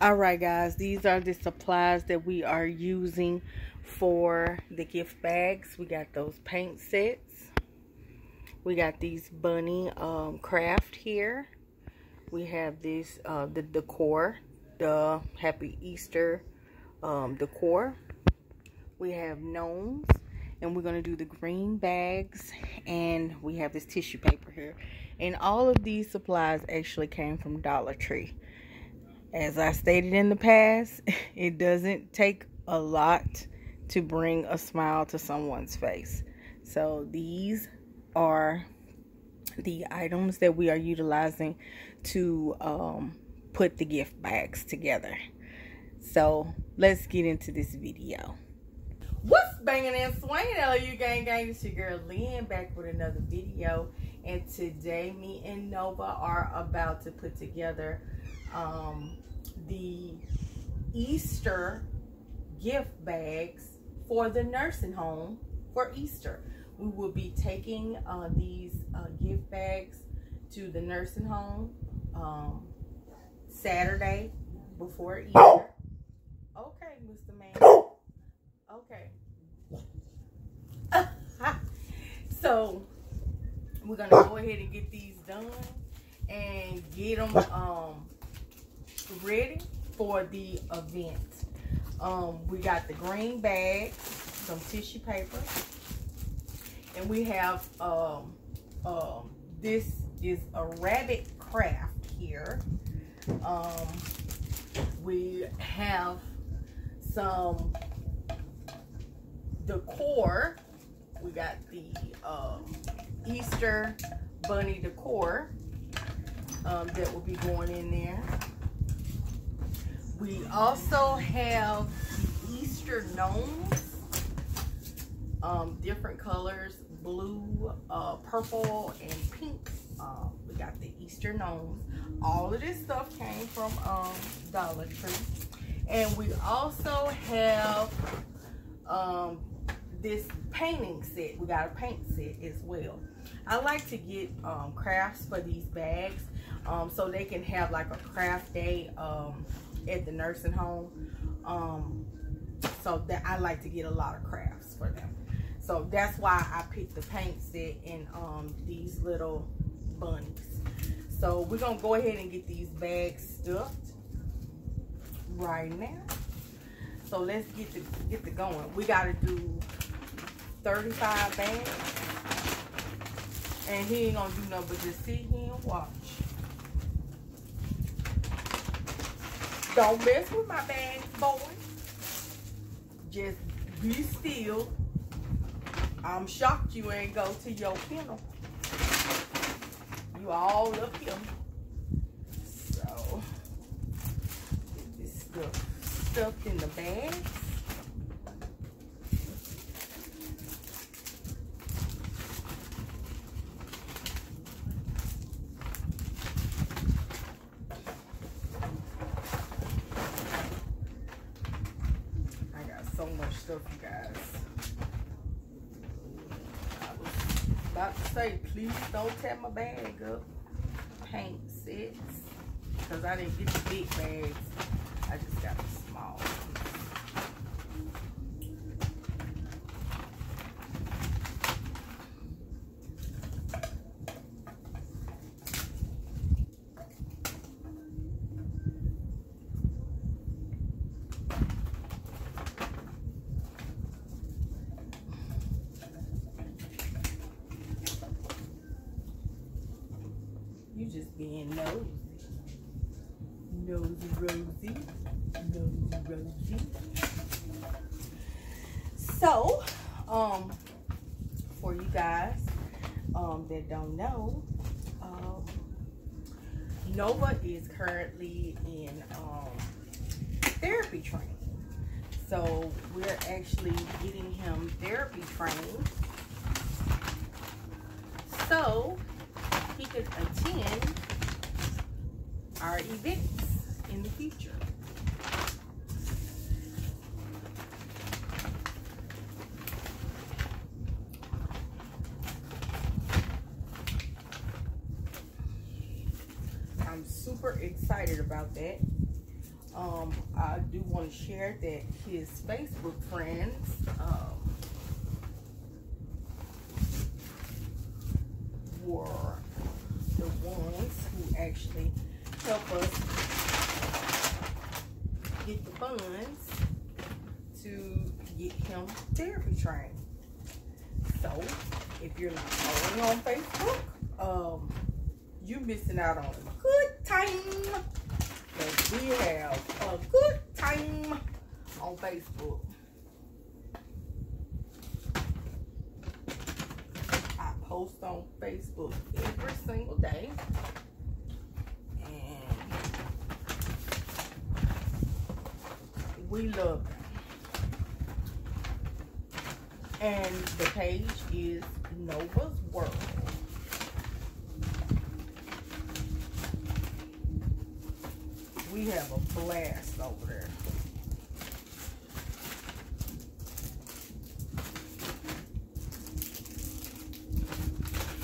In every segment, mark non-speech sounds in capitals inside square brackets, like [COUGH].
all right guys these are the supplies that we are using for the gift bags. We got those paint sets. We got these bunny um, craft here. We have this uh, the decor the happy easter um, decor. We have gnomes and we're going to do the green bags and we have this tissue paper here. And all of these supplies actually came from dollar tree as I stated in the past, [LAUGHS] it doesn't take a lot to bring a smile to someone's face. So these are the items that we are utilizing to um, put the gift bags together. So let's get into this video. What's banging and swinging, LU gang gang? It's your girl Lynn back with another video. And today me and Nova are about to put together um, the Easter gift bags for the nursing home for Easter. We will be taking uh, these uh, gift bags to the nursing home um, Saturday before Easter. Okay, Mr. Man. Okay. [LAUGHS] so, we're going to go ahead and get these done and get them um, ready for the event. Um, we got the green bag, some tissue paper, and we have um, um, this is a rabbit craft here. Um, we have some decor. We got the um, Easter bunny decor um, that will be going in there. We also have the Easter gnomes, um, different colors, blue, uh, purple, and pink. Um, we got the Easter gnomes. All of this stuff came from um, Dollar Tree. And we also have um, this painting set. We got a paint set as well. I like to get um, crafts for these bags um, so they can have like a craft day um, at the nursing home. Um, so that I like to get a lot of crafts for them. So that's why I picked the paint set and um, these little bunnies. So we're gonna go ahead and get these bags stuffed right now. So let's get the get the going. We gotta do 35 bags. And he ain't gonna do nothing but just sit here and watch. Don't mess with my bags, boy. Just be still. I'm shocked you ain't go to your kennel. You all up here. So, get this stuff stuffed in the bags. Stuff, you guys. I was about to say, please don't tear my bag up. Paint sets. Because I didn't get the big bags. I just got the small just being nosy. Nosy Rosie. Nosy Rosie. So, um, for you guys um, that don't know, um, Nova is currently in um, therapy training. So we're actually getting him therapy trained. So he could attend our events in the future. I'm super excited about that. Um, I do want to share that his Facebook friends um, were the ones who actually help us get the funds to get him therapy trained. So, if you're not following on Facebook, um, you're missing out on a good time. Because we have a good time on Facebook. I post on Facebook every single day. And we love them. And the page is Nova's World. We have a blast over there.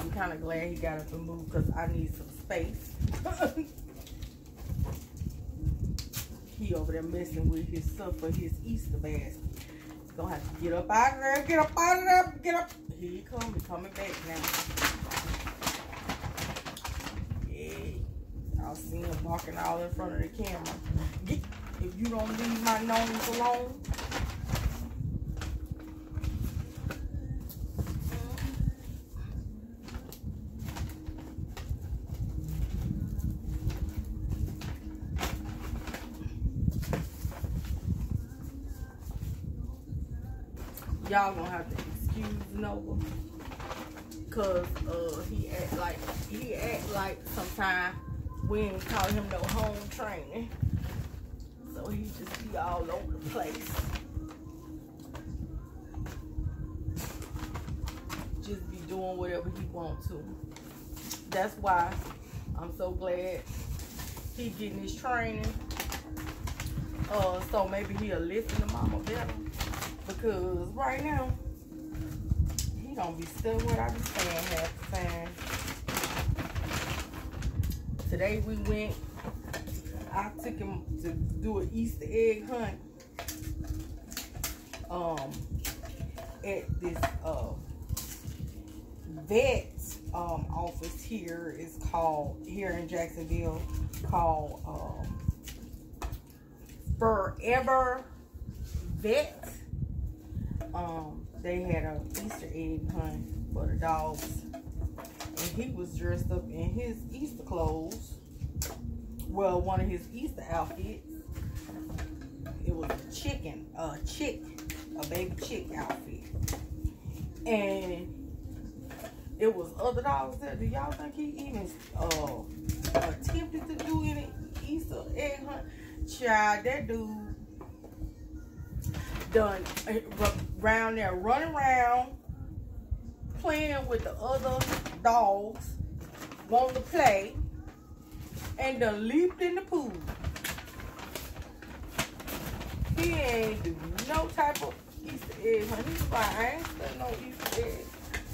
I'm kind of glad he got up and moved because I need some space. [LAUGHS] he over there messing with his stuff for his Easter basket. He's gonna have to get up out of there, get up out of there, get up. Here he come, he coming back now. Yeah, I'll see him walking all in front of the camera. Get, if you don't leave my nose alone, y'all gonna have to excuse Nova. Cause uh he act like he act like sometimes we ain't call him no home training. So he just be all over the place. Just be doing whatever he want to. That's why I'm so glad he getting his training. Uh so maybe he'll listen to mama better. Because right now, he don't be still what I be saying half the time. Today we went, I took him to do an Easter egg hunt. Um, at this uh, vet um, office here is called, here in Jacksonville, called um, Forever Vet um, they had a Easter egg hunt for the dogs. And he was dressed up in his Easter clothes. Well, one of his Easter outfits. It was a chicken, a chick, a baby chick outfit. And it was other dogs there. Do y'all think he even uh, attempted to do any Easter egg hunt? Child, that dude done uh, around there running around, playing with the other dogs, wanting to play, and done leaped in the pool. He ain't do no type of Easter egg. He's like, I ain't no Easter egg.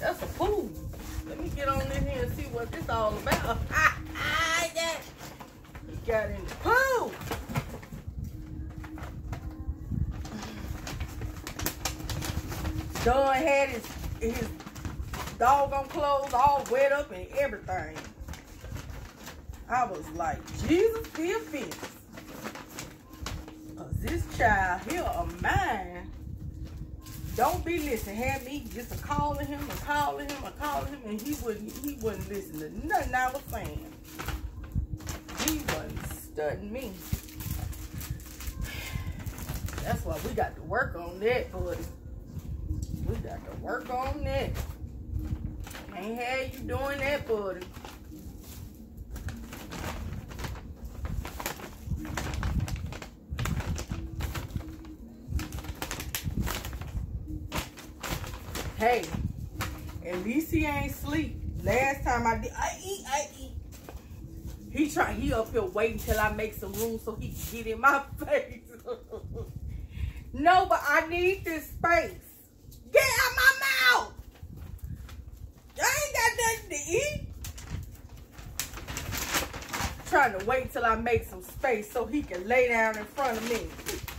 That's a pool. Let me get on in here and see what this all about. [LAUGHS] i he got in the pool. Don had his his doggone clothes all wet up and everything. I was like, Jesus be offense. Cause this child here of mine don't be listening. Had me just a calling him and calling him and calling him and he wouldn't he wouldn't listen to nothing I was saying. He wasn't studying me. That's why we got to work on that, buddy. We got to work on that. Ain't had you doing that, buddy. Hey, at least he ain't sleep. Last time I did, I eat, I eat. He try, he up here waiting till I make some room so he can get in my [LAUGHS] face. no, but I need this space. Get out my mouth. I ain't got nothing to eat. Trying to wait till I make some space so he can lay down in front of me. [LAUGHS]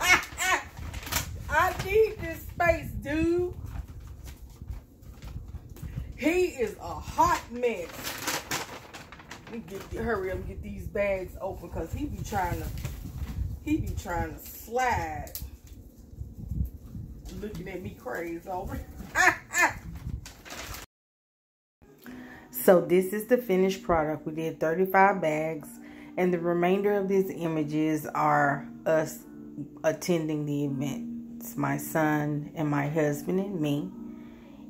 I need this space, dude. He is a hot mess. We get hurry up and get these bags open because he be trying to he be trying to slide. Looking at me crazy over. [LAUGHS] so this is the finished product. We did 35 bags and the remainder of these images are us attending the event. It's my son and my husband and me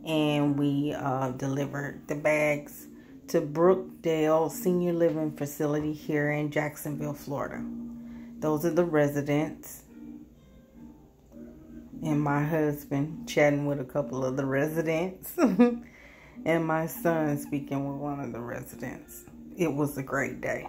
and we uh, delivered the bags to Brookdale Senior Living Facility here in Jacksonville, Florida. Those are the residents. And my husband chatting with a couple of the residents. [LAUGHS] and my son speaking with one of the residents. It was a great day.